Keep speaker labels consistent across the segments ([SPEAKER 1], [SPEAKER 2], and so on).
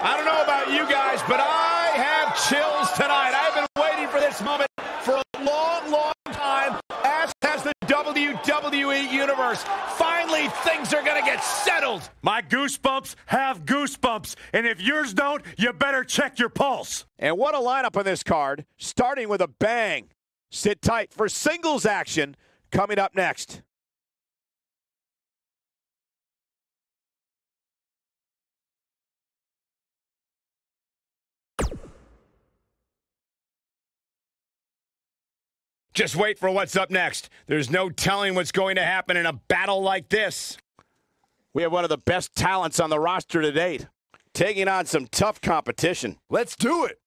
[SPEAKER 1] I don't know about you guys, but I have chills tonight. I've been waiting for this moment for a long, long time, as has the WWE Universe. Finally, things are going to get settled.
[SPEAKER 2] My goosebumps have goosebumps, and if yours don't, you better check your pulse.
[SPEAKER 1] And what a lineup on this card, starting with a bang. Sit tight for singles action coming up next. Just wait for what's up next. There's no telling what's going to happen in a battle like this. We have one of the best talents on the roster to date, taking on some tough competition. Let's do it.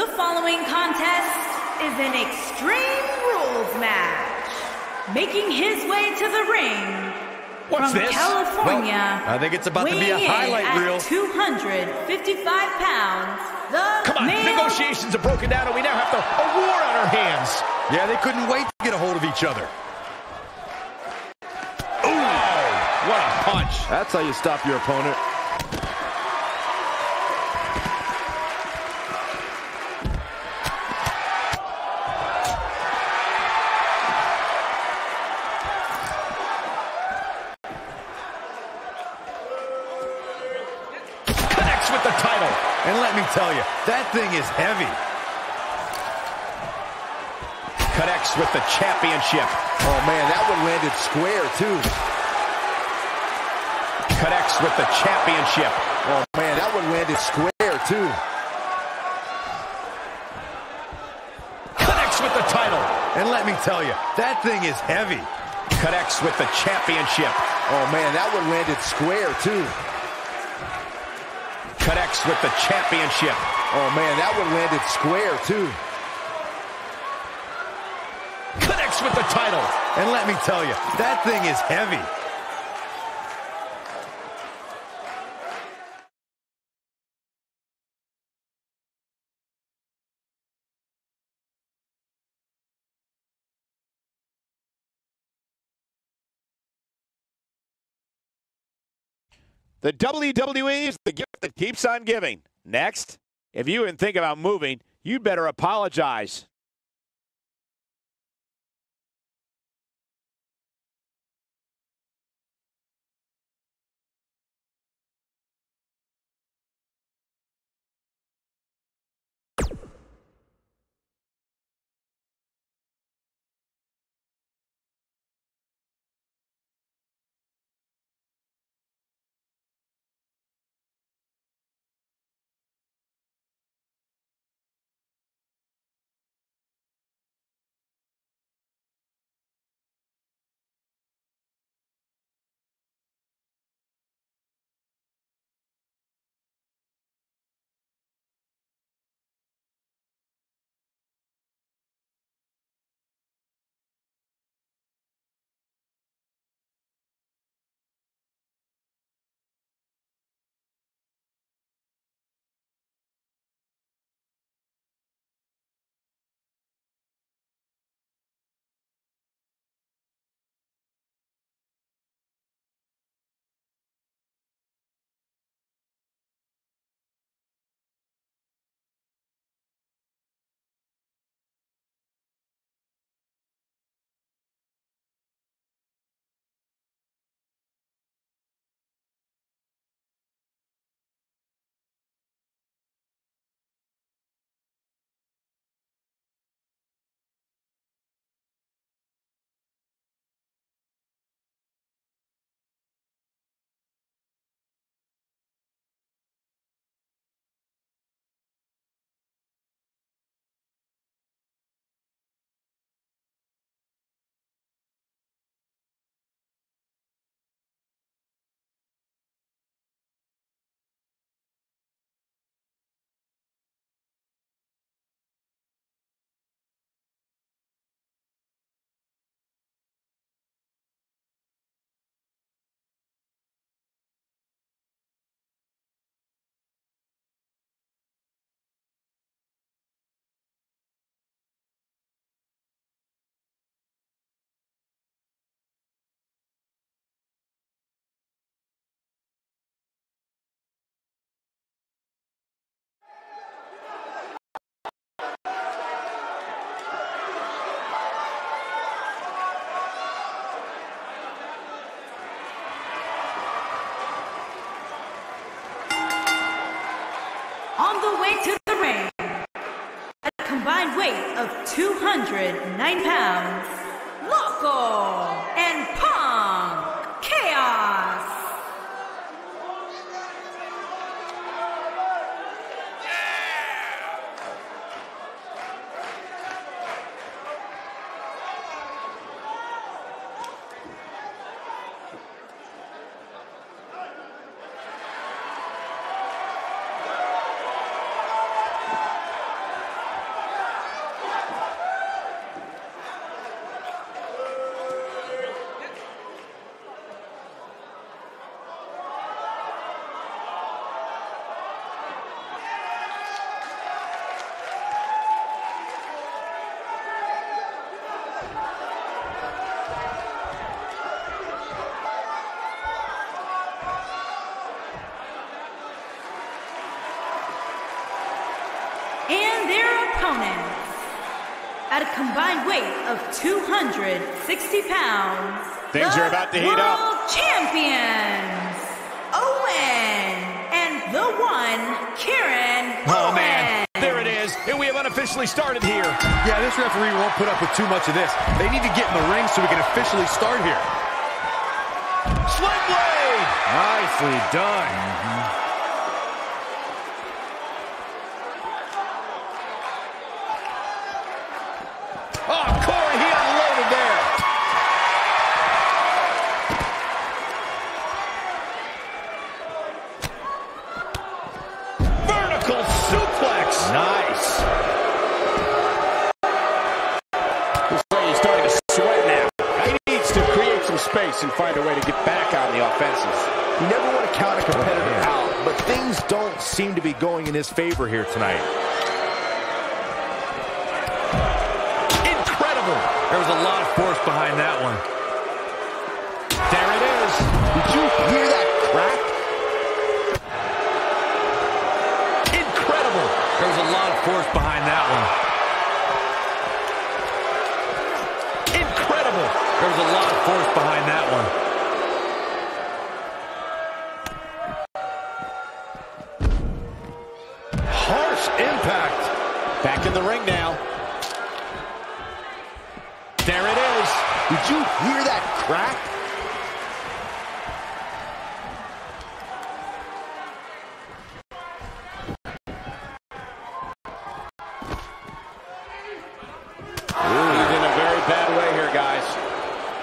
[SPEAKER 3] The following contest is an Extreme Rules match. Making his way to the ring
[SPEAKER 1] What's
[SPEAKER 3] from
[SPEAKER 1] this?
[SPEAKER 3] California.
[SPEAKER 4] Well, I think it's about to be a
[SPEAKER 3] weighing
[SPEAKER 4] highlight
[SPEAKER 3] at
[SPEAKER 4] reel.
[SPEAKER 3] 255 pounds. The
[SPEAKER 1] Come on,
[SPEAKER 3] male
[SPEAKER 1] negotiations are broken down and we now have the, a war on our hands.
[SPEAKER 4] Yeah, they couldn't wait to get a hold of each other.
[SPEAKER 1] Ooh, What a punch.
[SPEAKER 4] That's how you stop your opponent. That thing is heavy.
[SPEAKER 1] Connects with the championship.
[SPEAKER 4] Oh, man, that one landed square, too.
[SPEAKER 1] Connects with the championship.
[SPEAKER 4] Oh, man, that one landed square, too.
[SPEAKER 1] Connects with the title.
[SPEAKER 4] And let me tell you, that thing is heavy.
[SPEAKER 1] Connects with the championship.
[SPEAKER 4] Oh, man, that one landed square, too.
[SPEAKER 1] Connects with the championship.
[SPEAKER 4] Oh, man, that one landed square, too.
[SPEAKER 1] Connects with the title.
[SPEAKER 4] And let me tell you, that thing is heavy.
[SPEAKER 1] The WWE is the gift that keeps on giving. Next, if you even think about moving, you'd better apologize.
[SPEAKER 3] Combined weight of 260 pounds.
[SPEAKER 1] Things
[SPEAKER 3] the
[SPEAKER 1] are about to heat
[SPEAKER 3] World
[SPEAKER 1] up.
[SPEAKER 3] Champions, Owen and the one, Karen.
[SPEAKER 1] Oh,
[SPEAKER 3] Owen.
[SPEAKER 1] man. There it is. And we have unofficially started here.
[SPEAKER 4] Yeah, this referee won't put up with too much of this. They need to get in the ring so we can officially start here.
[SPEAKER 1] Sling blade.
[SPEAKER 4] Nicely done.
[SPEAKER 1] Oh,
[SPEAKER 4] his favor here tonight.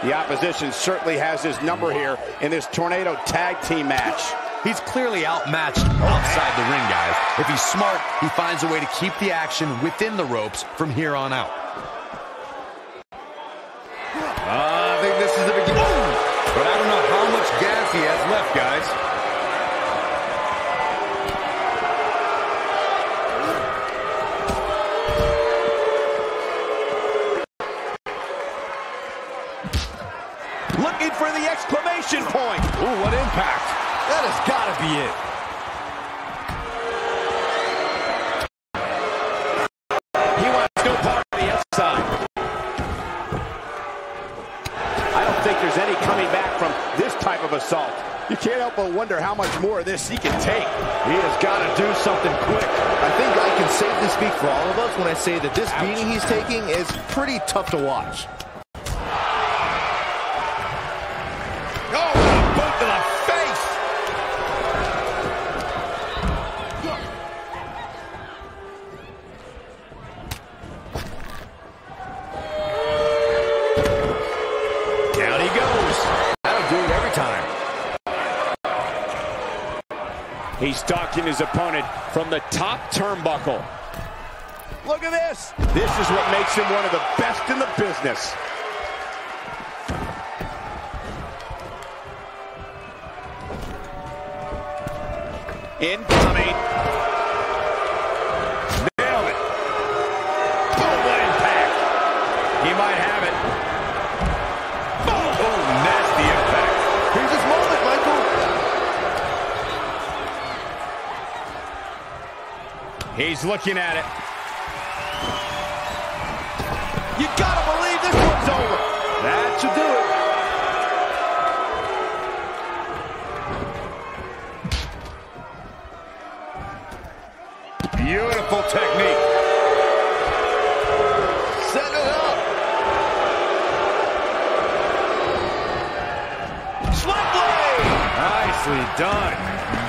[SPEAKER 1] The opposition certainly has his number here in this Tornado Tag Team match.
[SPEAKER 4] He's clearly outmatched outside the ring, guys. If he's smart, he finds a way to keep the action within the ropes from here on out.
[SPEAKER 1] Wonder how much more of this he can take. He has got to do something quick.
[SPEAKER 5] I think I can safely speak for all of us when I say that this beating he's taking is pretty tough to watch.
[SPEAKER 1] His opponent from the top turnbuckle. Look at this. This is what makes him one of the best in the business. Incoming. He's looking at it. You gotta believe this one's over. That should do it. Beautiful technique.
[SPEAKER 5] Set it up. Swiftly.
[SPEAKER 1] Nicely done.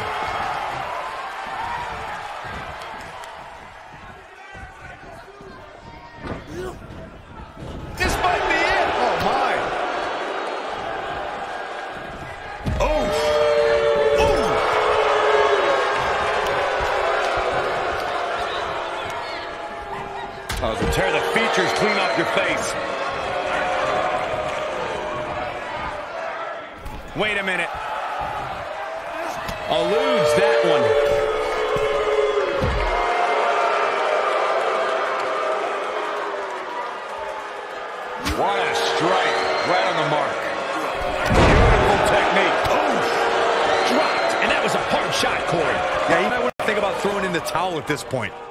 [SPEAKER 4] Point.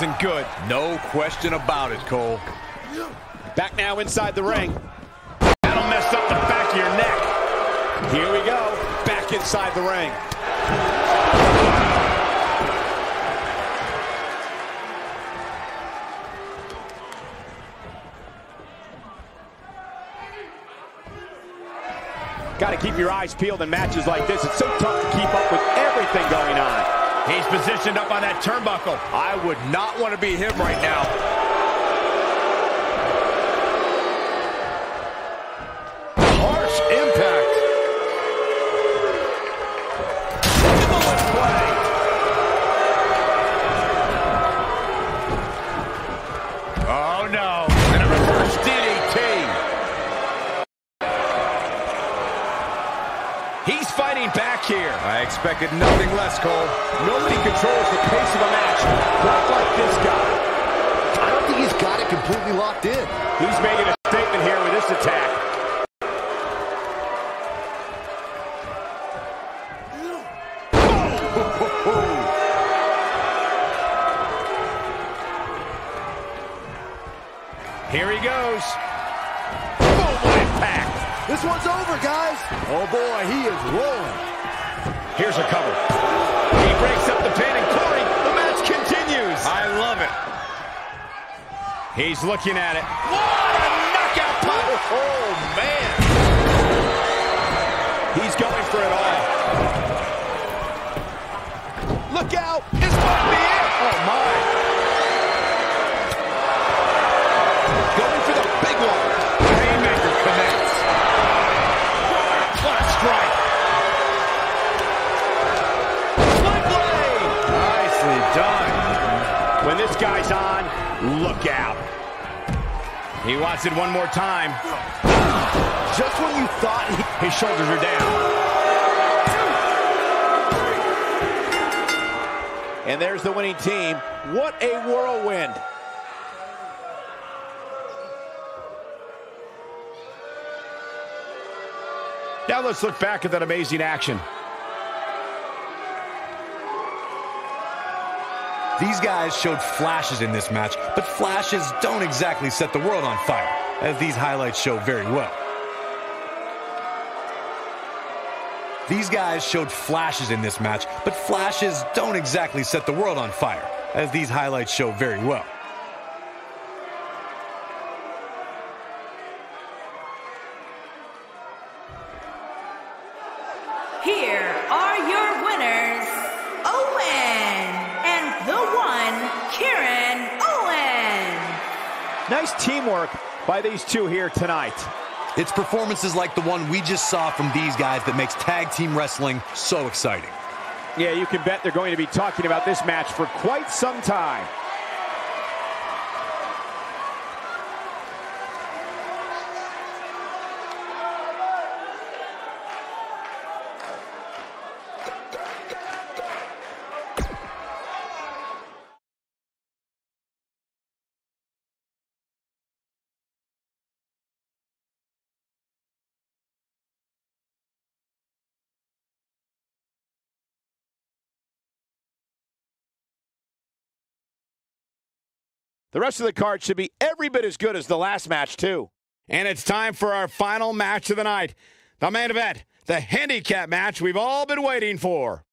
[SPEAKER 1] Isn't good.
[SPEAKER 4] No question about it, Cole.
[SPEAKER 1] Back now inside the ring. That'll mess up the back of your neck. Here we go. Back inside the ring. Got to keep your eyes peeled in matches like this. It's so tough to keep up with everything going on. He's positioned up on that turnbuckle. I would not want to be him right now.
[SPEAKER 4] Expected nothing less, Cole.
[SPEAKER 1] Nobody controls the pace of a match quite like this guy.
[SPEAKER 5] I don't think he's got it completely locked in.
[SPEAKER 1] He's making a statement here with this attack. Here he goes. Boom, what impact.
[SPEAKER 5] This one's over, guys. Oh boy, he.
[SPEAKER 1] Here's a cover. He breaks up the pin, and Corey, the match continues.
[SPEAKER 4] I love it.
[SPEAKER 1] He's looking at it. What a knockout punch! Oh, man. He's going for it all. Look out! This might be it! On, look out. He wants it one more time.
[SPEAKER 5] Just when you thought he...
[SPEAKER 1] His shoulders are down. And there's the winning team. What a whirlwind. Now let's look back at that amazing action.
[SPEAKER 4] These guys showed flashes in this match, but flashes don't exactly set the world on fire, as these highlights show very well. These guys showed flashes in this match, but flashes don't exactly set the world on fire, as these highlights show very well.
[SPEAKER 1] Teamwork by these two here tonight.
[SPEAKER 4] It's performances like the one we just saw from these guys that makes tag team wrestling so exciting.
[SPEAKER 1] Yeah, you can bet they're going to be talking about this match for quite some time. The rest of the card should be every bit as good as the last match, too. And it's time for our final match of the night. The main event, the handicap match we've all been waiting for.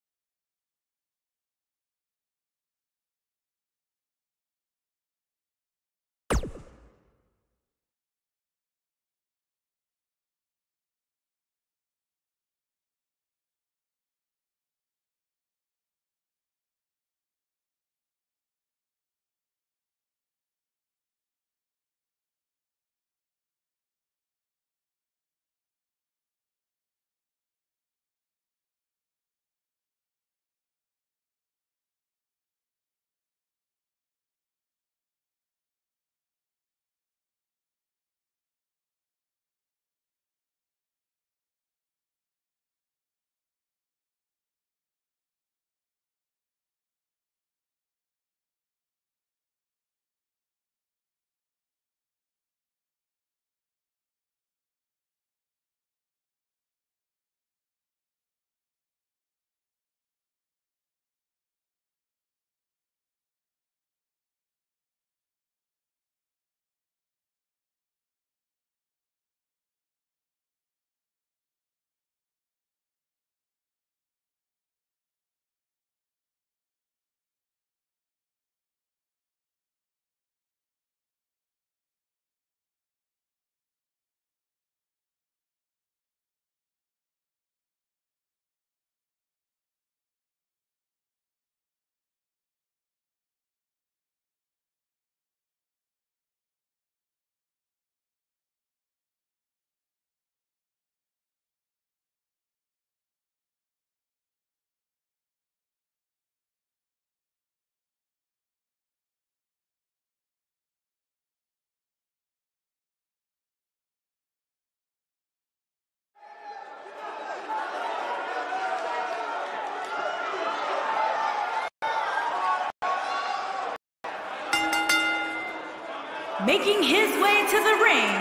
[SPEAKER 3] Making his way to the ring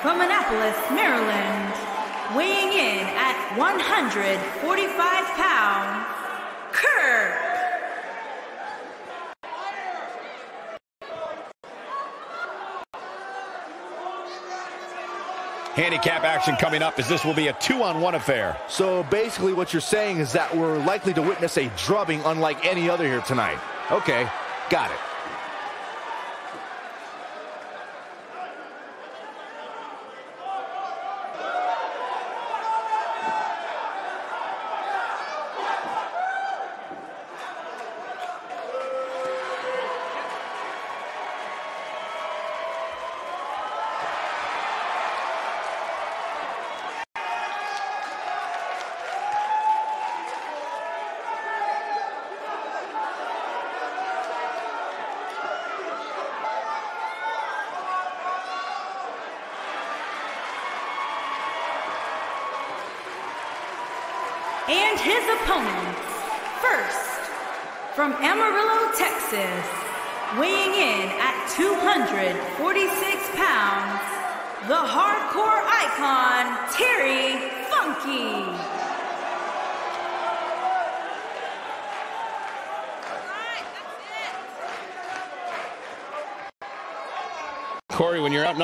[SPEAKER 3] from Annapolis, Maryland, weighing in at 145 pounds, Kurt.
[SPEAKER 1] Handicap action coming up as this will be a two-on-one affair.
[SPEAKER 5] So basically what you're saying is that we're likely to witness a drubbing unlike any other here tonight. Okay, got it.
[SPEAKER 3] And his opponents, first, from Amarillo, Texas, weighing in at 246 pounds, the hardcore icon, Terry Funky.
[SPEAKER 1] Corey,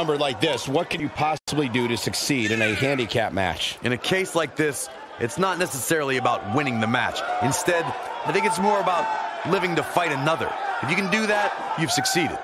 [SPEAKER 1] when like this, what can you possibly do to succeed in a handicap match?
[SPEAKER 4] In a case like this, it's not necessarily about winning the match. Instead, I think it's more about living to fight another. If you can do that, you've succeeded.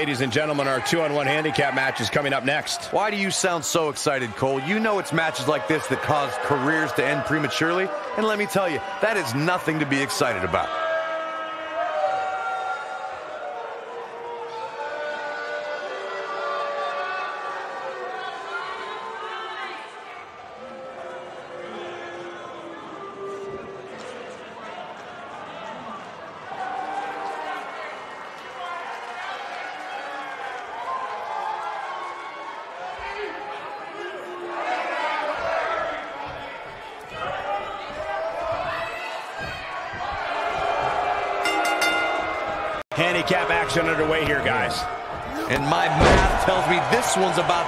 [SPEAKER 1] Ladies and gentlemen, our two-on-one handicap match is coming up next.
[SPEAKER 4] Why do you sound so excited, Cole? You know it's matches like this that cause careers to end prematurely. And let me tell you, that is nothing to be excited about.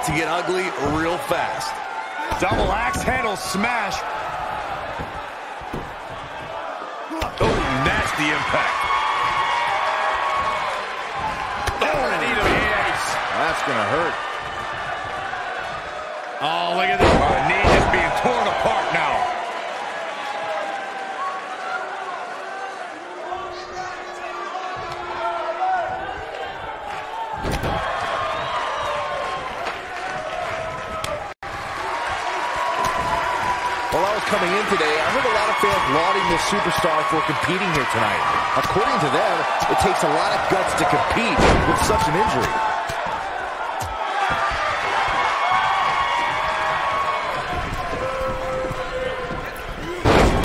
[SPEAKER 4] To get ugly real fast.
[SPEAKER 6] Double axe handle smash.
[SPEAKER 7] For competing here tonight. According to them, it takes a lot of guts to compete with such an injury.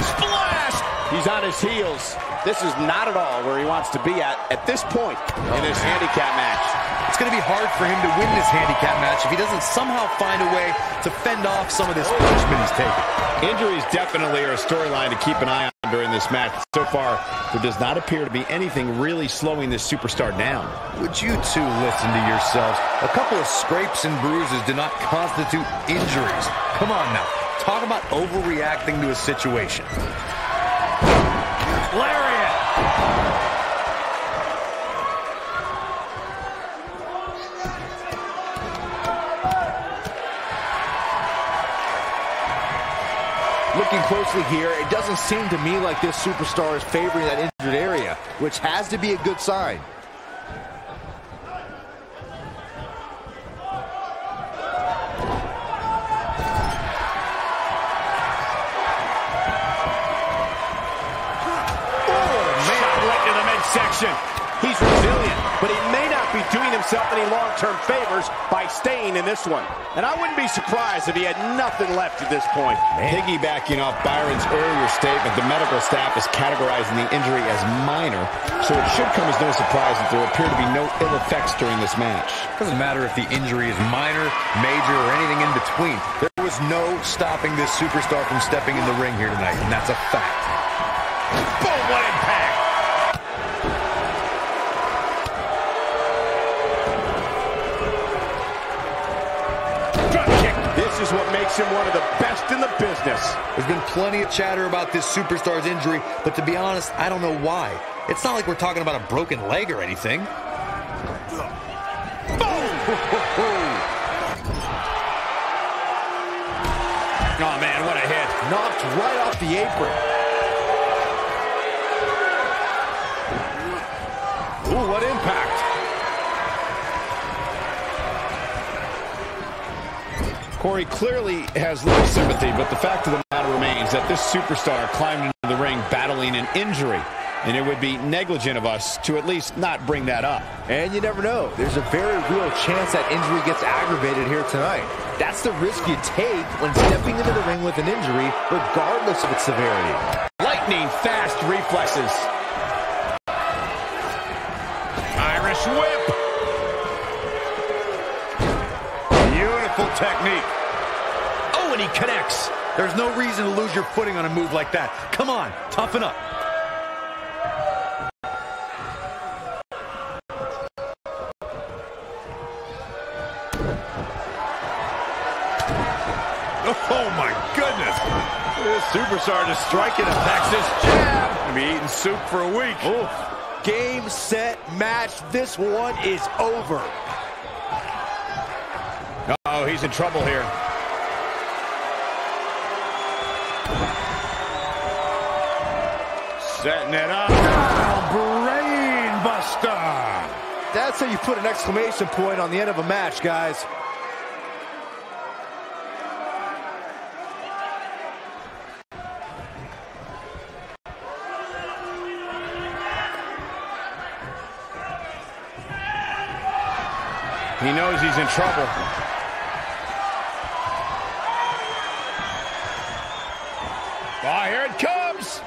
[SPEAKER 1] Splash!
[SPEAKER 8] He's on his heels. This is not at all where he wants to be at at this point in this handicap match.
[SPEAKER 4] It's going to be hard for him to win this handicap match if he doesn't somehow find a way to fend off some of this punishment he's taking.
[SPEAKER 1] Injuries definitely are a storyline to keep an eye on during this match. So far, there does not appear to be anything really slowing this superstar down.
[SPEAKER 4] Would you two listen to yourselves? A couple of scrapes and bruises do not constitute injuries. Come on now. Talk about overreacting to a situation.
[SPEAKER 6] Lariat.
[SPEAKER 7] Looking closely here, it doesn't seem to me like this superstar is favoring that injured area, which has to be a good sign.
[SPEAKER 1] Oh, Shot right to the midsection.
[SPEAKER 8] He's resilient, but he may not be doing himself any long-term favors by staying in this one. And I wouldn't be surprised if he had nothing left at this point.
[SPEAKER 1] Piggybacking off Byron's earlier statement, the medical staff is categorizing the injury as minor, so it should come as no surprise that there appear to be no ill effects during this match.
[SPEAKER 4] Doesn't matter if the injury is minor, major, or anything in between. There was no stopping this superstar from stepping in the ring here tonight, and that's a fact.
[SPEAKER 8] This is what makes him one of the best in the business.
[SPEAKER 4] There's been plenty of chatter about this superstar's injury, but to be honest, I don't know why. It's not like we're talking about a broken leg or anything.
[SPEAKER 1] Oh, man, what a hit.
[SPEAKER 7] Knocked right off the apron.
[SPEAKER 8] Ooh, what impact.
[SPEAKER 1] Corey clearly has little sympathy, but the fact of the matter remains that this superstar climbed into the ring battling an injury, and it would be negligent of us to at least not bring that up.
[SPEAKER 7] And you never know. There's a very real chance that injury gets aggravated here tonight. That's the risk you take when stepping into the ring with an injury, regardless of its severity.
[SPEAKER 1] Lightning fast reflexes. Irish whip.
[SPEAKER 6] Technique.
[SPEAKER 4] Oh, and he connects. There's no reason to lose your footing on a move like that. Come on, toughen up.
[SPEAKER 6] Oh, my goodness.
[SPEAKER 1] This superstar just striking a Texas jab.
[SPEAKER 6] Gonna be eating soup for a week.
[SPEAKER 7] Game, set, match. This one is over.
[SPEAKER 1] He's in trouble here.
[SPEAKER 6] Setting it up. Brain buster.
[SPEAKER 7] That's how you put an exclamation point on the end of a match, guys.
[SPEAKER 1] He knows he's in trouble. Here it comes.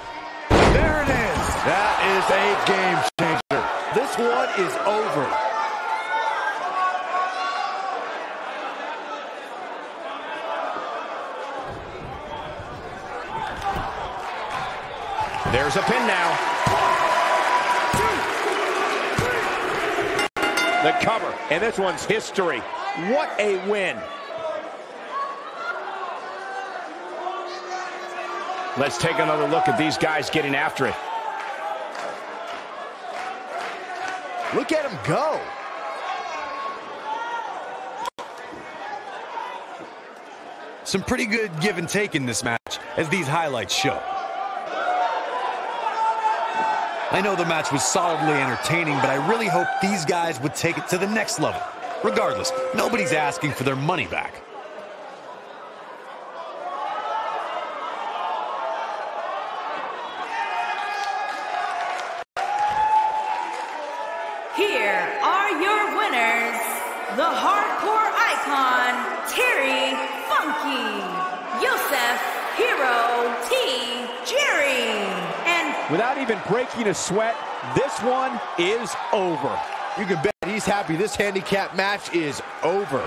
[SPEAKER 6] There it is.
[SPEAKER 7] That is a game changer. This one is over.
[SPEAKER 1] There's a pin now.
[SPEAKER 9] The cover, and this one's history. What a win.
[SPEAKER 1] Let's take another look at these guys getting after it.
[SPEAKER 5] Look at him go.
[SPEAKER 4] Some pretty good give and take in this match, as these highlights show. I know the match was solidly entertaining, but I really hope these guys would take it to the next level. Regardless, nobody's asking for their money back.
[SPEAKER 3] Here are your winners, the hardcore icon, Terry Funky, Yosef Hero T. Jerry, and
[SPEAKER 9] Without even breaking a sweat, this one is over.
[SPEAKER 5] You can bet he's happy this handicap match is over.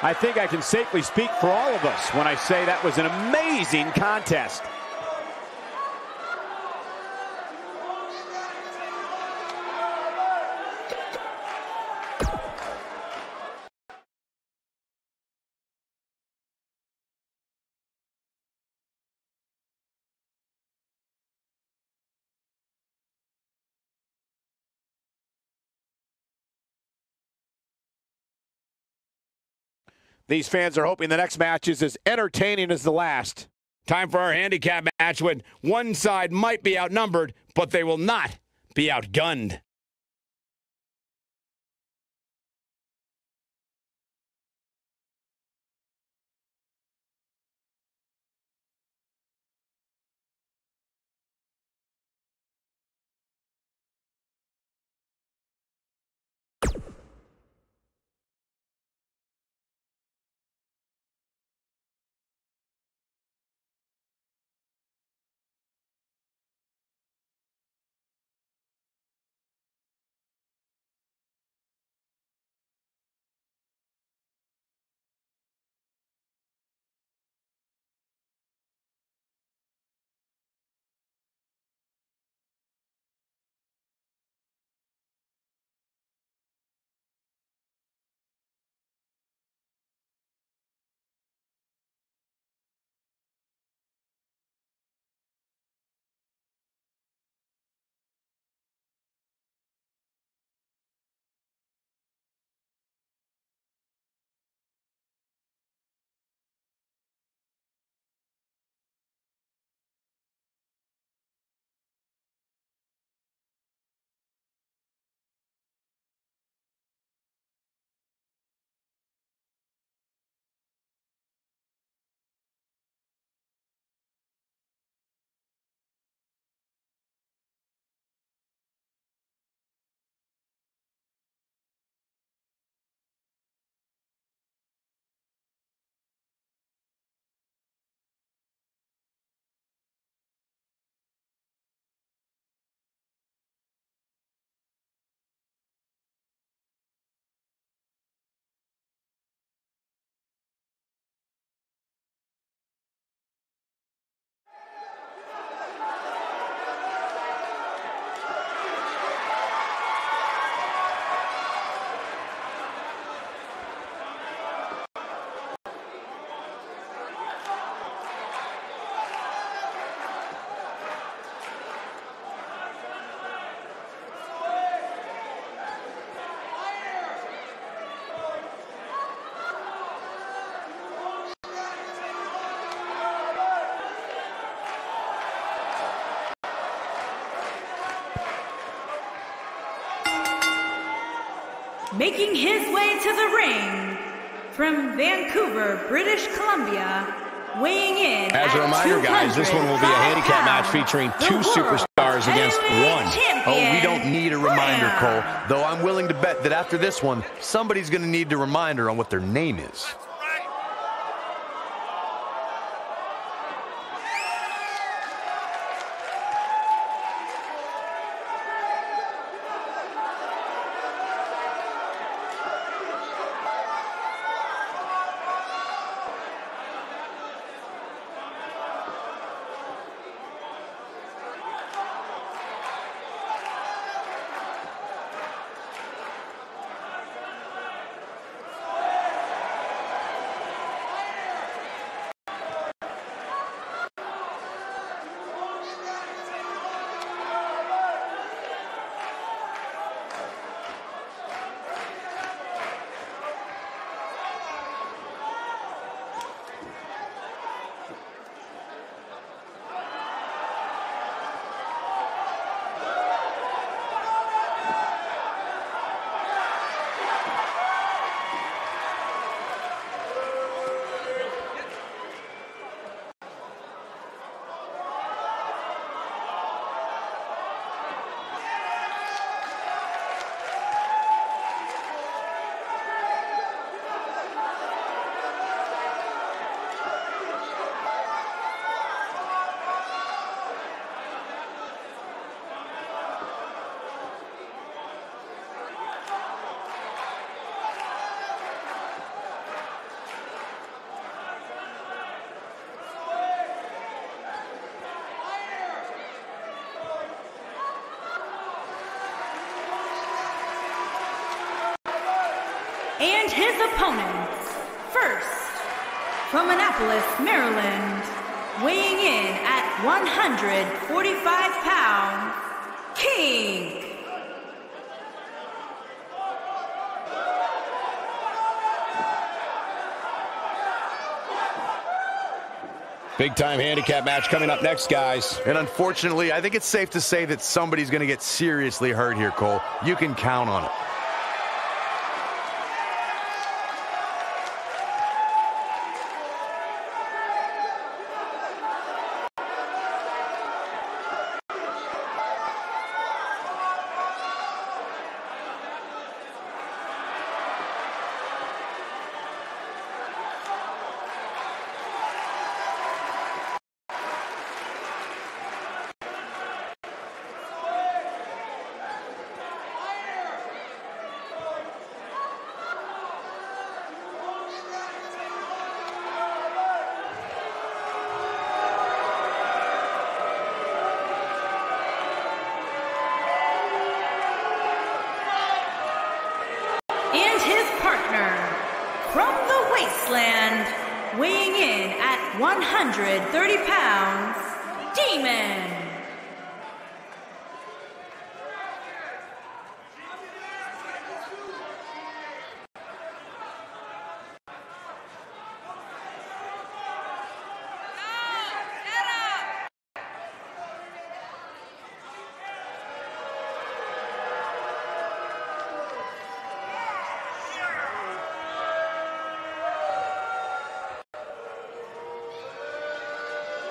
[SPEAKER 9] I think I can safely speak for all of us when I say that was an amazing contest. These fans are hoping the next match is as entertaining as the last.
[SPEAKER 1] Time for our handicap match when one side might be outnumbered, but they will not be outgunned.
[SPEAKER 3] Making his way to the ring from Vancouver, British Columbia, weighing in
[SPEAKER 1] As a reminder, guys, this one will be a handicap match featuring two superstars against one.
[SPEAKER 3] Champion,
[SPEAKER 4] Oh, we don't need a reminder, Cole. Though I'm willing to bet that after this one, somebody's going to need a reminder on what their name is.
[SPEAKER 3] Annapolis, Maryland, weighing in at 145 pounds, King.
[SPEAKER 1] Big time handicap match coming up next, guys.
[SPEAKER 4] And unfortunately, I think it's safe to say that somebody's going to get seriously hurt here, Cole. You can count on it.
[SPEAKER 3] And his partner, from the wasteland, weighing in at 130 pounds, Demon.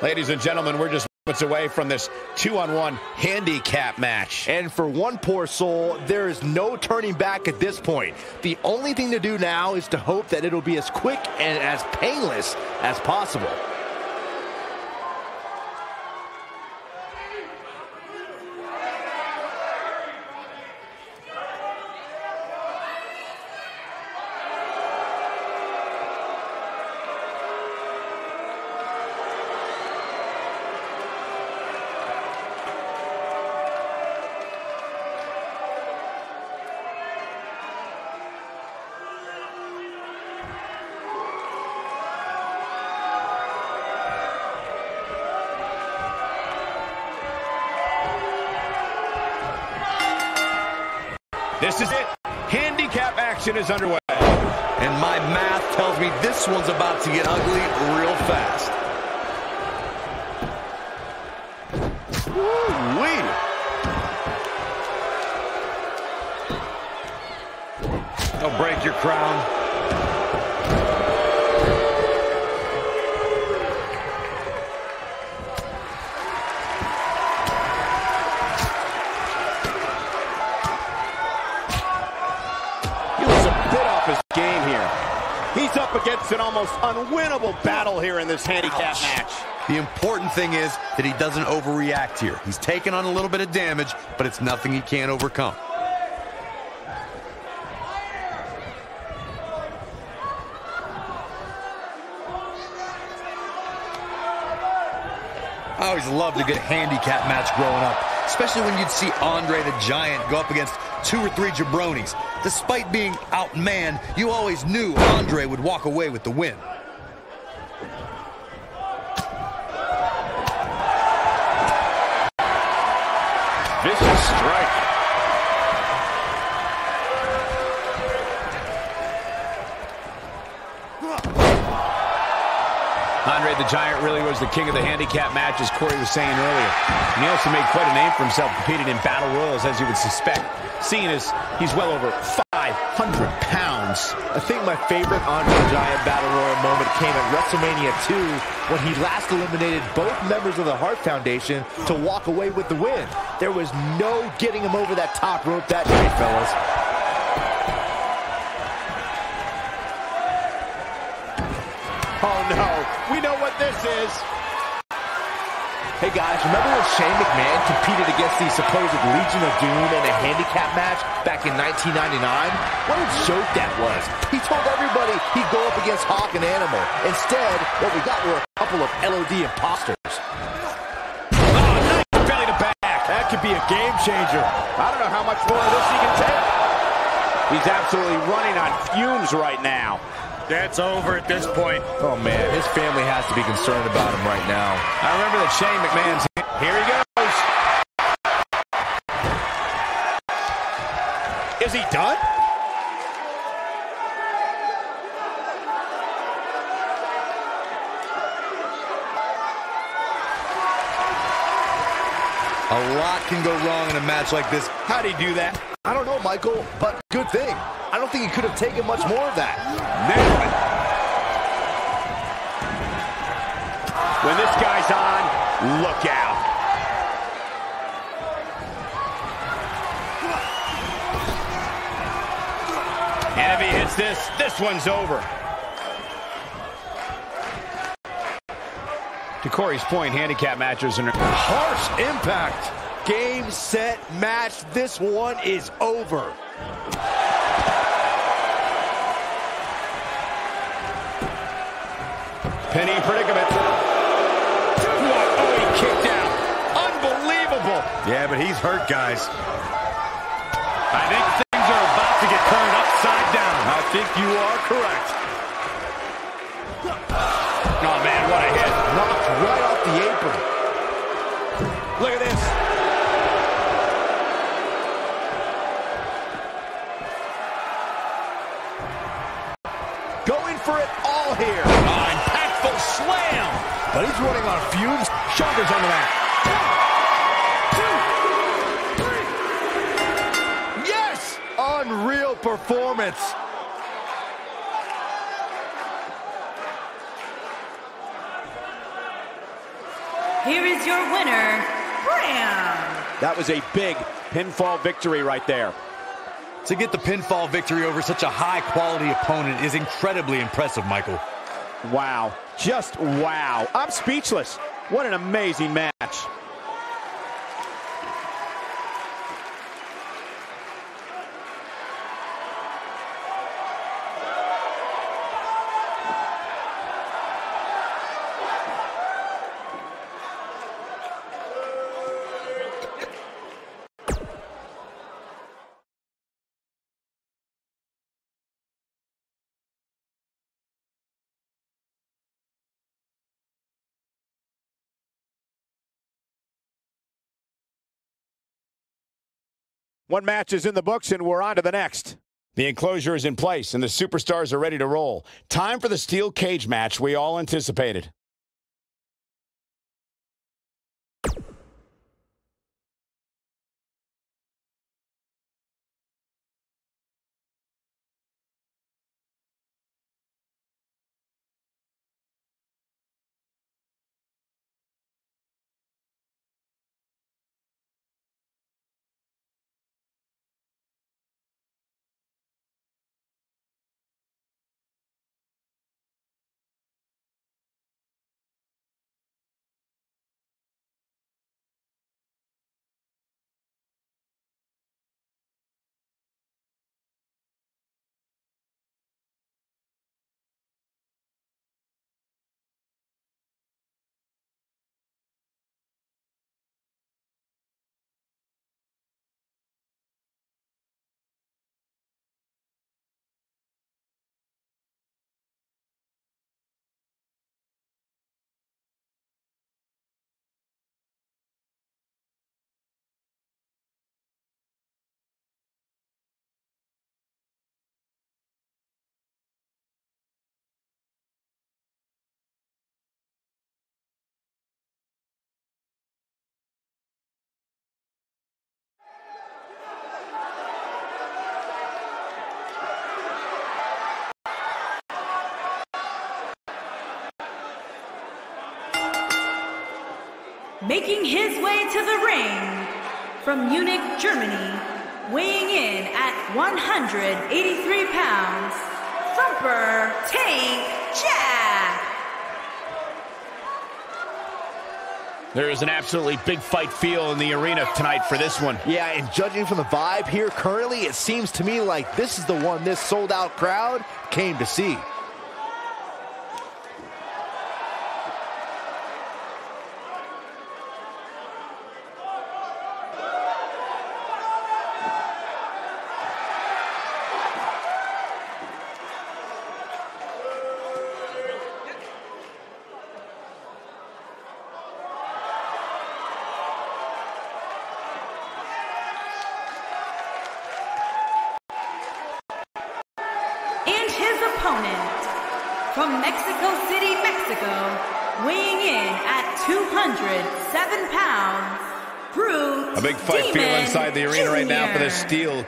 [SPEAKER 1] Ladies and gentlemen, we're just moments away from this two-on-one handicap match.
[SPEAKER 7] And for one poor soul, there is no turning back at this point. The only thing to do now is to hope that it'll be as quick and as painless as possible.
[SPEAKER 1] Is underway.
[SPEAKER 4] And my math tells me this one's about to get ugly real fast. Thing is that he doesn't overreact here. He's taken on a little bit of damage, but it's nothing he can't overcome. I always loved a good handicap match growing up, especially when you'd see Andre the Giant go up against two or three jabronis. Despite being outmanned, you always knew Andre would walk away with the win.
[SPEAKER 10] Vicious strike.
[SPEAKER 1] Andre the Giant really was the king of the handicap match, as Corey was saying earlier. And he also made quite a name for himself competing in battle royals, as you would suspect, seeing as he's well over 500 pounds.
[SPEAKER 7] I think my favorite Andre Giant Battle Royal moment came at WrestleMania 2 when he last eliminated both members of the Hart Foundation to walk away with the win. There was no getting him over that top rope that night, fellas.
[SPEAKER 10] Oh, no. We know what this is.
[SPEAKER 7] Hey guys, remember when Shane McMahon competed against the supposed Legion of Doom in a handicap match back in 1999? What a joke that was. He told everybody he'd go up against Hawk and Animal. Instead, what we got were a couple of LOD imposters.
[SPEAKER 1] Oh, belly to back.
[SPEAKER 11] That could be a game changer.
[SPEAKER 10] I don't know how much more of this he can take.
[SPEAKER 9] He's absolutely running on fumes right now.
[SPEAKER 2] That's over at this point.
[SPEAKER 5] Oh, man, his family has to be concerned about him right now.
[SPEAKER 1] I remember that Shane McMahon's... Here he goes.
[SPEAKER 9] Is he done?
[SPEAKER 4] A lot can go wrong in a match like this.
[SPEAKER 1] How'd he do that?
[SPEAKER 7] I don't know, Michael, but good thing. I don't think he could have taken much more of that.
[SPEAKER 9] When this guy's on, look out.
[SPEAKER 1] And if he hits this, this one's over. To Corey's point, handicap matches are...
[SPEAKER 7] Harsh impact. Game, set, match. This one is over.
[SPEAKER 1] Penny predicament. What? Oh, he kicked out. Unbelievable.
[SPEAKER 2] Yeah, but he's hurt, guys. I think things are about to get turned upside down.
[SPEAKER 9] I think you are correct.
[SPEAKER 7] Knocked right off the apron.
[SPEAKER 1] Look at this.
[SPEAKER 7] Going for it all here.
[SPEAKER 1] Oh, impactful slam.
[SPEAKER 7] But he's running on fumes.
[SPEAKER 1] Shoulders on the mat.
[SPEAKER 7] Yes! Unreal performance.
[SPEAKER 3] Here is your winner, Bram.
[SPEAKER 9] That was a big pinfall victory right there.
[SPEAKER 4] To get the pinfall victory over such a high-quality opponent is incredibly impressive, Michael.
[SPEAKER 9] Wow. Just wow. I'm speechless. What an amazing match. One match is in the books, and we're on to the next.
[SPEAKER 1] The enclosure is in place, and the superstars are ready to roll. Time for the steel cage match we all anticipated.
[SPEAKER 3] Making his way to the ring from Munich, Germany, weighing in at 183 pounds, Thumper Tank Jack.
[SPEAKER 1] There is an absolutely big fight feel in the arena tonight for this one.
[SPEAKER 7] Yeah, and judging from the vibe here currently, it seems to me like this is the one this sold out crowd came to see.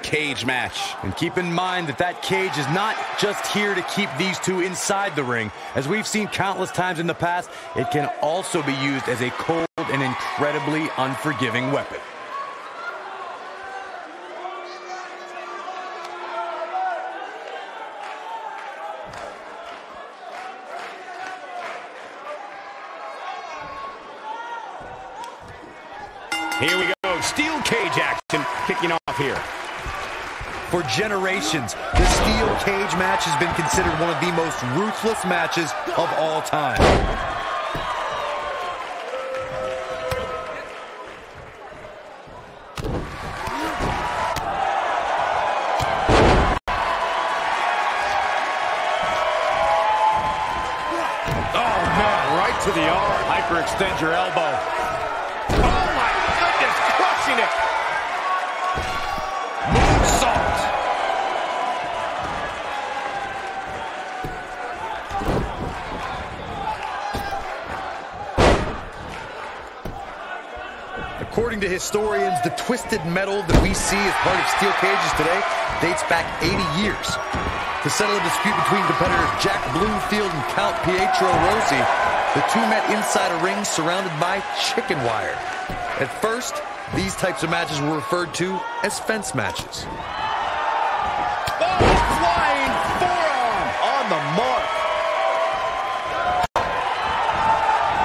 [SPEAKER 1] Cage match.
[SPEAKER 4] And keep in mind that that cage is not just here to keep these two inside the ring. As we've seen countless times in the past, it can also be used as a cold and incredibly unforgiving weapon.
[SPEAKER 1] Here we go. Steel cage action kicking off here.
[SPEAKER 4] For generations, the steel cage match has been considered one of the most ruthless matches of all time. Historians, the twisted metal that we see as part of steel cages today dates back 80 years. To settle a dispute between competitors Jack Bloomfield and Count Pietro Rossi, the two met inside a ring surrounded by chicken wire. At first, these types of matches were referred to as fence matches.
[SPEAKER 1] Oh, flying forearm.
[SPEAKER 7] On the mark.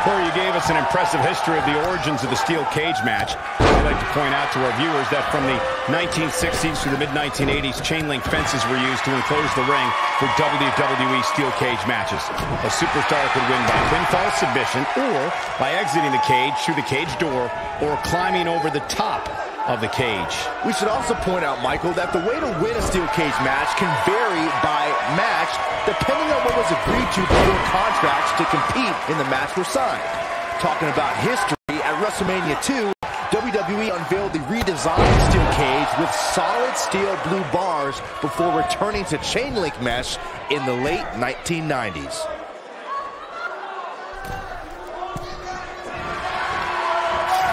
[SPEAKER 1] Corey, you gave us an impressive history of the origins of the steel cage match. I'd like to point out to our viewers that from the 1960s to the mid-1980s, chain link fences were used to enclose the ring for WWE steel cage matches. A superstar could win by pinfall submission or by exiting the cage through the cage door or climbing over the top of the cage.
[SPEAKER 7] We should also point out, Michael, that the way to win a steel cage match can vary by match depending on what was agreed to before contracts to compete in the match were signed. Talking about history, at WrestleMania 2, WWE unveiled the redesigned steel cage with solid steel blue bars before returning to chain link mesh in the late 1990s.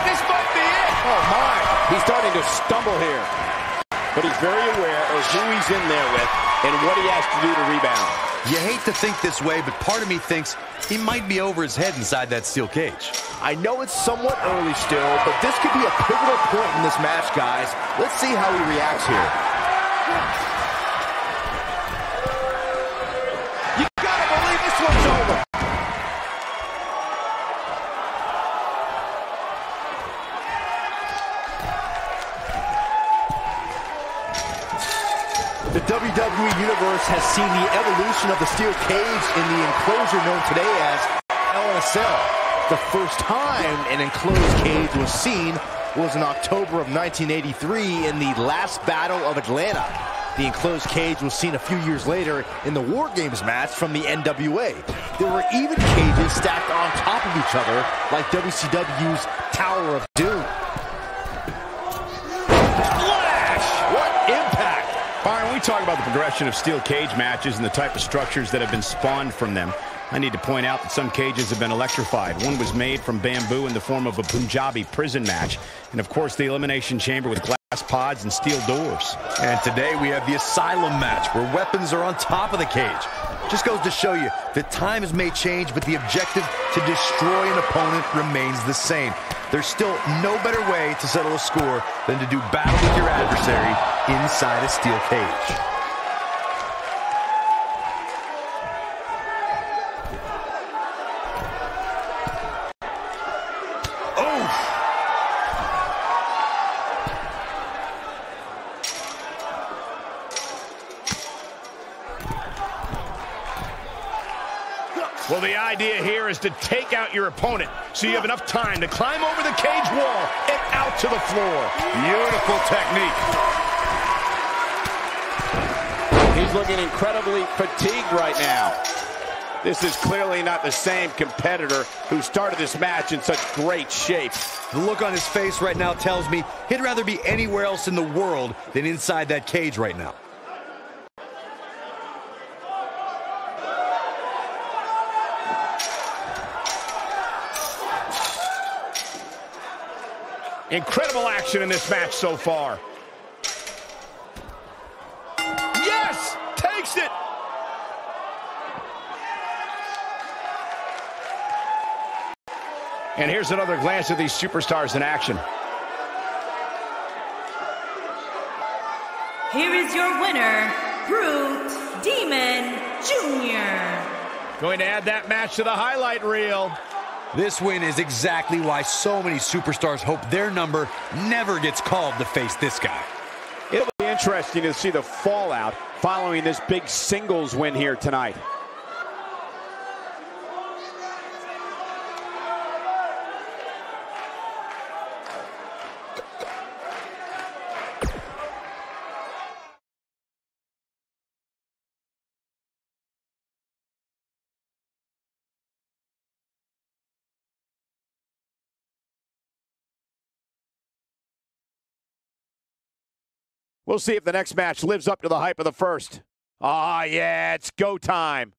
[SPEAKER 1] This might be it.
[SPEAKER 9] Oh, my. He's starting to stumble here. But he's very aware of who he's in there with and what he has to do to rebound.
[SPEAKER 4] You hate to think this way, but part of me thinks he might be over his head inside that steel cage.
[SPEAKER 7] I know it's somewhat early still, but this could be a pivotal point in this match, guys. Let's see how he reacts here. The WWE Universe has seen the evolution of the steel cage in the enclosure known today as Hell in a Cell. The first time an enclosed cage was seen was in October of 1983 in the last Battle of Atlanta. The enclosed cage was seen a few years later in the War Games match from the NWA. There were even cages stacked on top of each other like WCW's Tower of Doom.
[SPEAKER 1] Talk about the progression of steel cage matches and the type of structures that have been spawned from them, I need to point out that some cages have been electrified. One was made from bamboo in the form of a Punjabi prison match. And of course, the elimination chamber with glass pods and steel doors.
[SPEAKER 4] And today we have the Asylum match where weapons are on top of the cage. Just goes to show you that times may change, but the objective to destroy an opponent remains the same. There's still no better way to settle a score than to do battle with your adversary inside a steel cage.
[SPEAKER 1] Well, the idea here is to take out your opponent so you have enough time to climb over the cage wall and out to the floor. Beautiful technique.
[SPEAKER 9] He's looking incredibly fatigued right now. This is clearly not the same competitor who started this match in such great shape.
[SPEAKER 4] The look on his face right now tells me he'd rather be anywhere else in the world than inside that cage right now.
[SPEAKER 1] Incredible action in this match so far. Yes! Takes it! And here's another glance at these superstars in action.
[SPEAKER 3] Here is your winner, Brute Demon Jr.
[SPEAKER 1] Going to add that match to the highlight reel.
[SPEAKER 4] This win is exactly why so many superstars hope their number never gets called to face this guy.
[SPEAKER 9] It'll be interesting to see the fallout following this big singles win here tonight. We'll see if the next match lives up to the hype of the first. Ah, yeah, it's go time.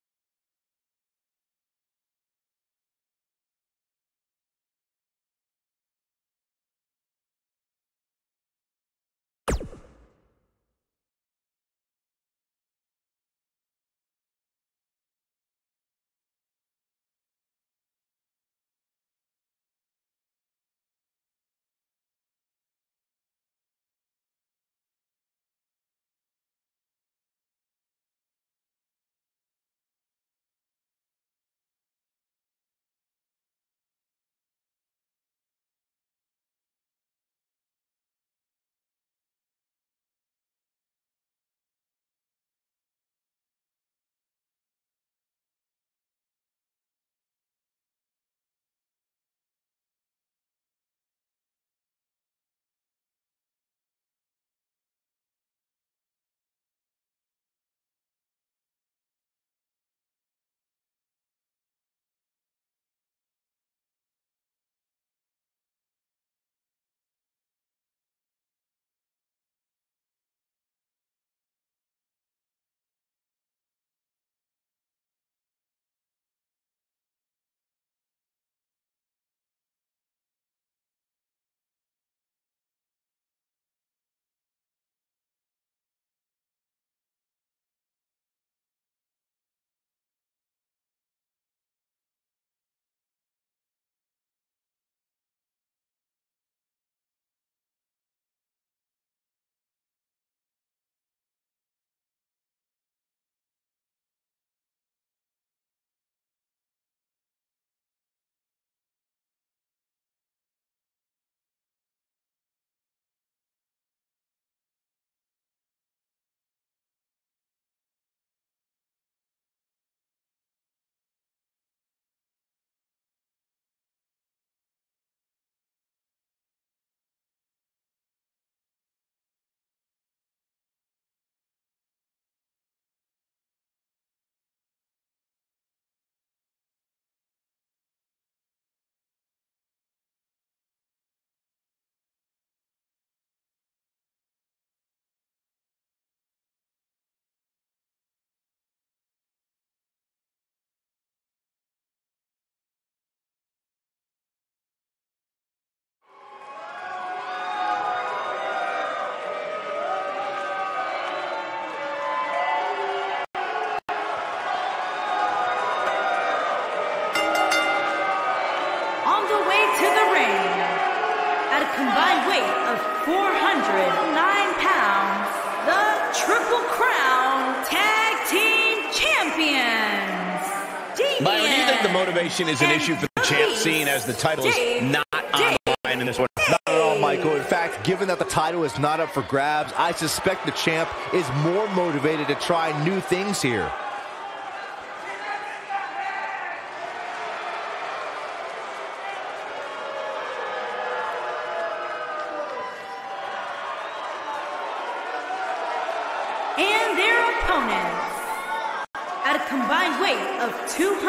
[SPEAKER 1] Motivation is an issue for the champ,
[SPEAKER 3] Maurice
[SPEAKER 1] seeing as the title is not on the line in this one?
[SPEAKER 7] Not at all, Michael. In fact, given that the title is not up for grabs, I suspect the champ is more motivated to try new things here.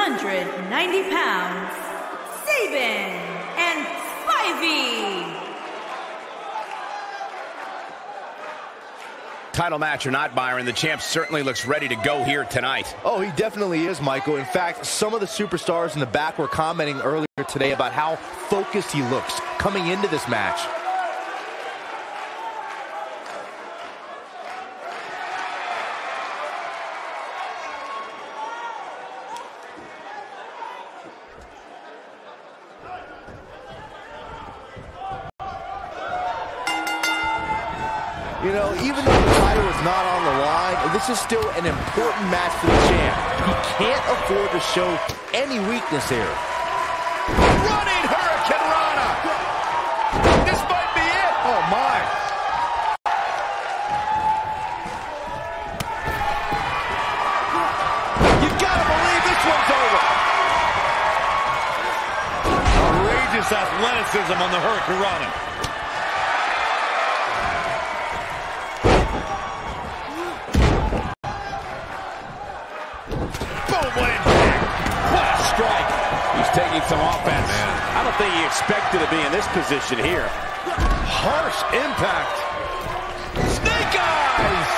[SPEAKER 3] 290 pounds, Saban and Spivey.
[SPEAKER 1] Title match or not, Byron, the champ certainly looks ready to go here tonight.
[SPEAKER 7] Oh, he definitely is, Michael. In fact, some of the superstars in the back were commenting earlier today about how focused he looks coming into this match. You know, even though the title is not on the line, this is still an important match for the champ. He can't afford to show any weakness here.
[SPEAKER 1] Running hurricanrana. This might be it.
[SPEAKER 7] Oh, my.
[SPEAKER 1] You've gotta believe this one's over.
[SPEAKER 2] Outrageous athleticism on the
[SPEAKER 9] hurricanrana. Taking some offense. I don't think he expected to be in this position here.
[SPEAKER 1] Harsh impact. Snake eyes.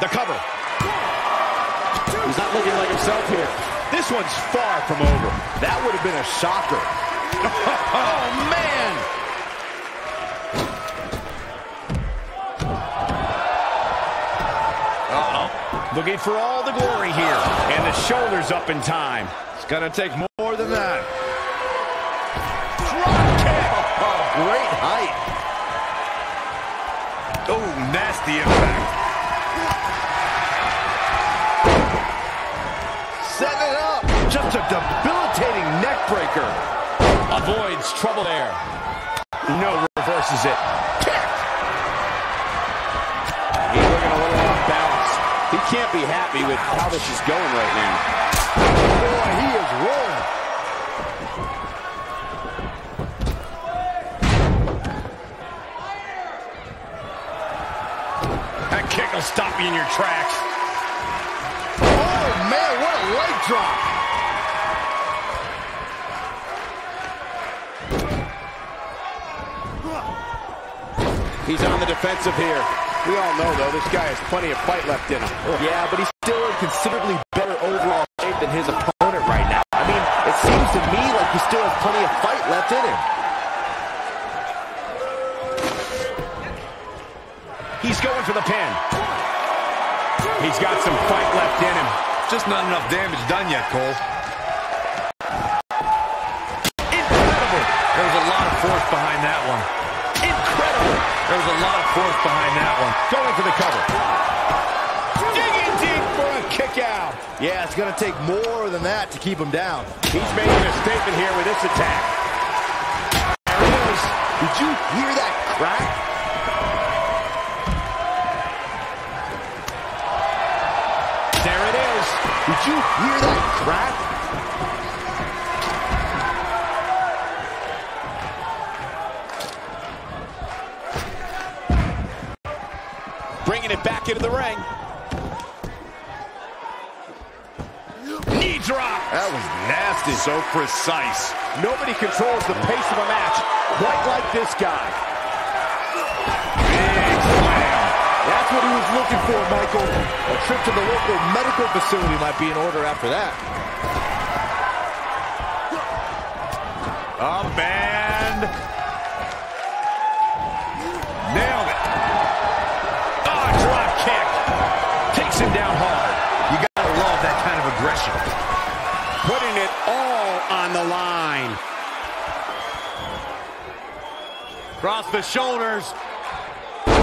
[SPEAKER 1] The cover.
[SPEAKER 9] He's not looking like himself here.
[SPEAKER 1] This one's far from over.
[SPEAKER 7] That would have been a shocker.
[SPEAKER 1] Oh, man. Looking for all the glory here. And the shoulders up in time. It's going to take more
[SPEAKER 9] this is going right now.
[SPEAKER 7] Boy, he is rolling.
[SPEAKER 1] That kick will stop you in your tracks.
[SPEAKER 7] Oh, man, what a leg drop.
[SPEAKER 9] He's on the defensive here. We all know, though, this guy has plenty of fight left in him.
[SPEAKER 7] Yeah, but he's still in considerably better overall shape than his opponent right now. I mean, it seems to me like he still has plenty of fight left in him.
[SPEAKER 1] He's going for the pin. He's got some fight left in him.
[SPEAKER 2] Just not enough damage done yet, Cole.
[SPEAKER 1] Incredible.
[SPEAKER 2] There was a lot of force behind that one.
[SPEAKER 1] Incredible.
[SPEAKER 2] There was a lot of force behind that one.
[SPEAKER 1] Going for the cover. Kick out.
[SPEAKER 7] Yeah, it's going to take more than that to keep him down.
[SPEAKER 9] He's making a statement here with this attack.
[SPEAKER 7] There it is. Did you hear that crack?
[SPEAKER 1] There it is.
[SPEAKER 7] Did you hear that crack?
[SPEAKER 9] Bringing it back into the ring.
[SPEAKER 2] That was nasty. So precise.
[SPEAKER 9] Nobody controls the pace of a match quite like this guy.
[SPEAKER 2] Big slam.
[SPEAKER 7] That's what he was looking for, Michael. A trip to the local medical facility might be in order after that.
[SPEAKER 2] Up and... Nailed it.
[SPEAKER 1] Ah, drop kick. Takes him down hard.
[SPEAKER 2] You gotta love that kind of aggression.
[SPEAKER 9] Putting it all on the line.
[SPEAKER 2] Cross the shoulders.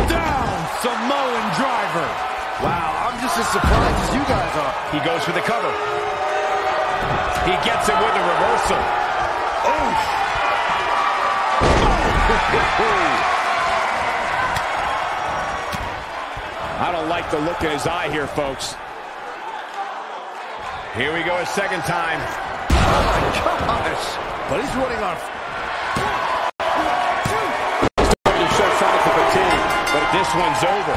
[SPEAKER 2] Down. Samoan driver.
[SPEAKER 7] Wow, I'm just as surprised as you guys are.
[SPEAKER 1] He goes for the cover. He gets it with a reversal. Oof. I don't like the look in his eye here, folks. Here we go a second time.
[SPEAKER 7] Oh, my gosh. But he's running on...
[SPEAKER 9] Starting to show signs of fatigue.
[SPEAKER 1] But this one's over.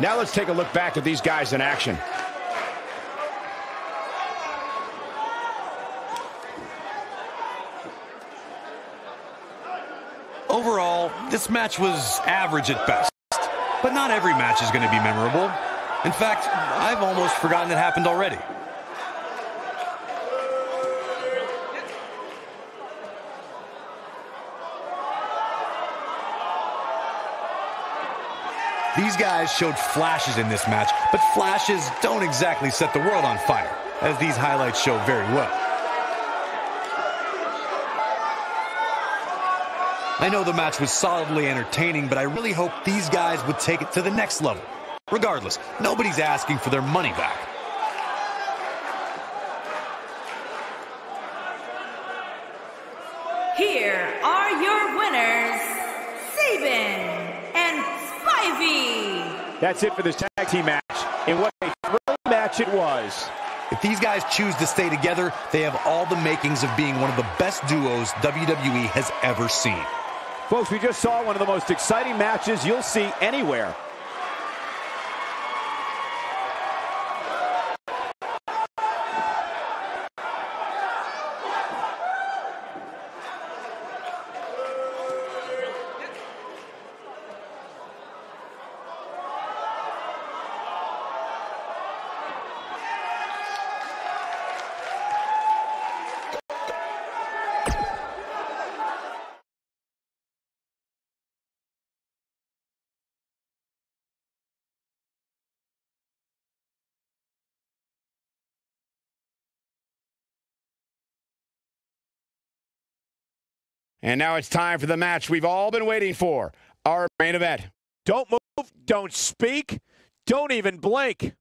[SPEAKER 1] Now let's take a look back at these guys in action.
[SPEAKER 4] Overall, this match was average at best. But not every match is going to be memorable. In fact, I've almost forgotten it happened already. These guys showed flashes in this match, but flashes don't exactly set the world on fire, as these highlights show very well. I know the match was solidly entertaining, but I really hope these guys would take it to the next level. Regardless, nobody's asking for their money back.
[SPEAKER 1] That's it for this tag team match. And what a thrilling match it was.
[SPEAKER 4] If these guys choose to stay together, they have all the makings of being one of the best duos WWE has ever seen.
[SPEAKER 1] Folks, we just saw one of the most exciting matches you'll see anywhere.
[SPEAKER 12] And now it's time for the match we've all been waiting for our main event.
[SPEAKER 1] Don't move, don't speak, don't even blink.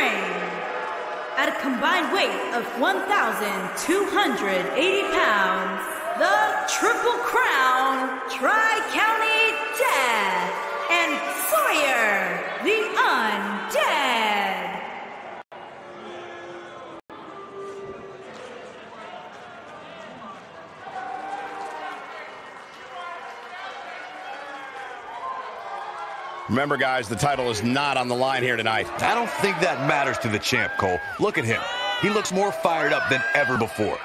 [SPEAKER 3] At a combined weight of 1,280 pounds, the Triple Crown Tri-County
[SPEAKER 1] Remember, guys, the title is not on the line here tonight.
[SPEAKER 4] I don't think that matters to the champ, Cole. Look at him. He looks more fired up than ever before.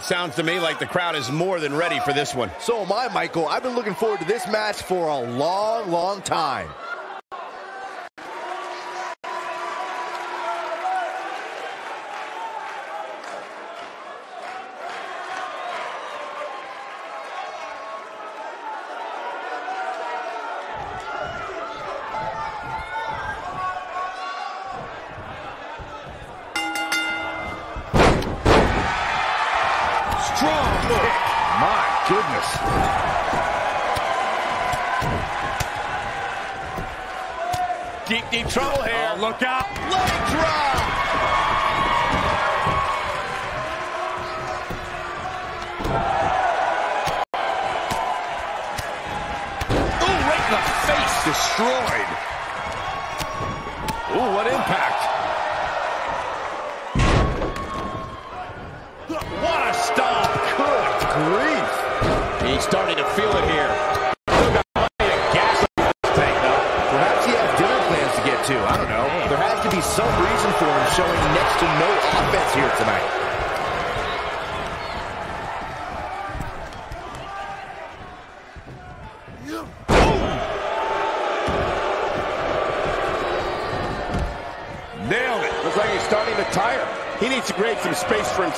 [SPEAKER 1] It sounds to me like the crowd is more than ready for this one.
[SPEAKER 7] So am I, Michael. I've been looking forward to this match for a long, long time.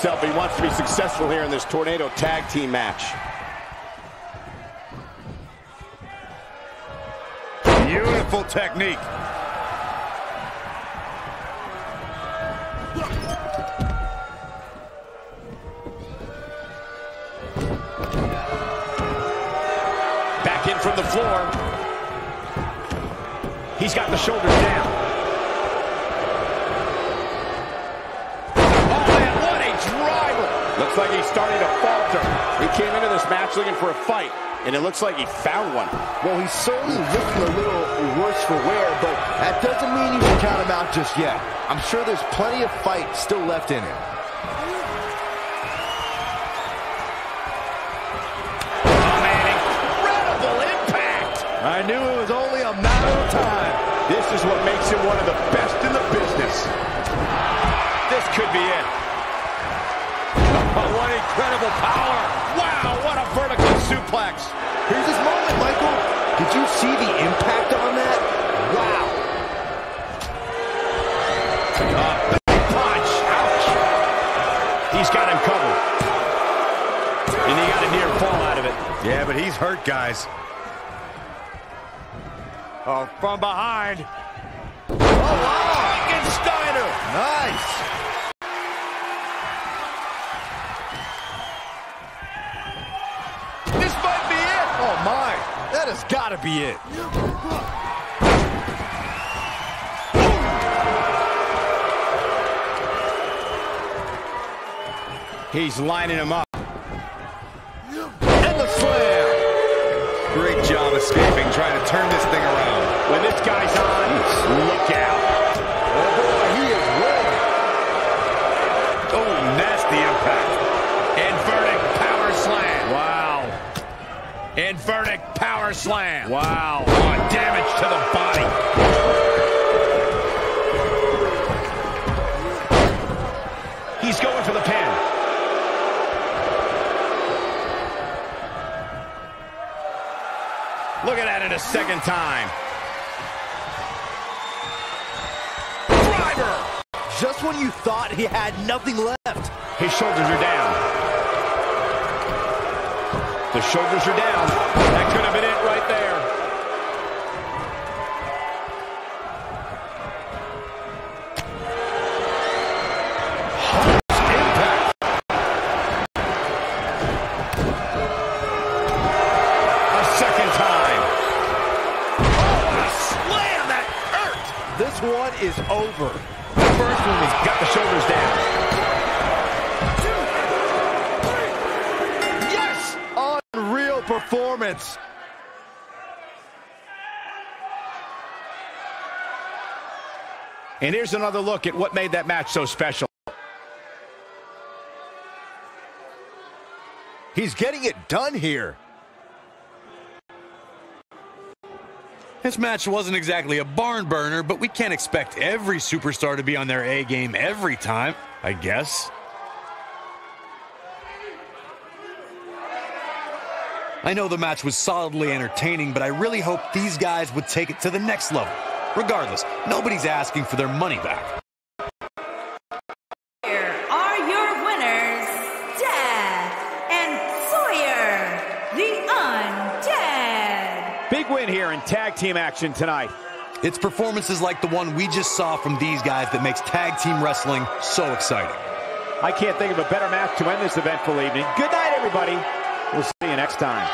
[SPEAKER 9] Himself he wants to be successful here in this Tornado Tag Team match.
[SPEAKER 2] Beautiful technique.
[SPEAKER 1] A
[SPEAKER 9] fight, and it looks like he found one.
[SPEAKER 7] Well, he's certainly looking a little worse for wear, but that doesn't mean you can count him out just yet. I'm sure there's plenty of fight still left in him.
[SPEAKER 1] Oh, man, incredible impact.
[SPEAKER 7] I knew it was only a matter of time.
[SPEAKER 9] This is what makes him one of the best in the business.
[SPEAKER 1] This could be it. Oh, what incredible power.
[SPEAKER 7] See the impact on that? Wow.
[SPEAKER 1] Uh, big punch. Ouch. He's got him covered. And he got a near fall out of it.
[SPEAKER 2] Yeah, but he's hurt, guys. Oh, from behind.
[SPEAKER 1] Oh, wow. Frankensteiner.
[SPEAKER 7] Nice. That has got to be it.
[SPEAKER 1] He's lining him up.
[SPEAKER 7] And the slam.
[SPEAKER 4] Great job escaping, trying to turn this thing around.
[SPEAKER 9] When this guy's on, look out.
[SPEAKER 7] Oh, boy, he is rolling.
[SPEAKER 1] Oh, nasty impact. And And verdict power slam.
[SPEAKER 9] Wow.
[SPEAKER 1] Oh, damage to the body. He's going for the pin. Look at that in a second time. Driver.
[SPEAKER 7] Just when you thought he had nothing left.
[SPEAKER 1] His shoulders are down. The shoulders are down. That could have been it right there. And here's another look at what made that match so special.
[SPEAKER 7] He's getting it done here.
[SPEAKER 4] This match wasn't exactly a barn burner, but we can't expect every superstar to be on their A game every time, I guess. I know the match was solidly entertaining, but I really hope these guys would take it to the next level. Regardless, nobody's asking for their money back.
[SPEAKER 3] Here are your winners, Death and Sawyer, the Undead.
[SPEAKER 9] Big win here in tag team action tonight.
[SPEAKER 4] It's performances like the one we just saw from these guys that makes tag team wrestling so exciting.
[SPEAKER 9] I can't think of a better match to end this eventful evening. Good night, everybody. We'll see you next time.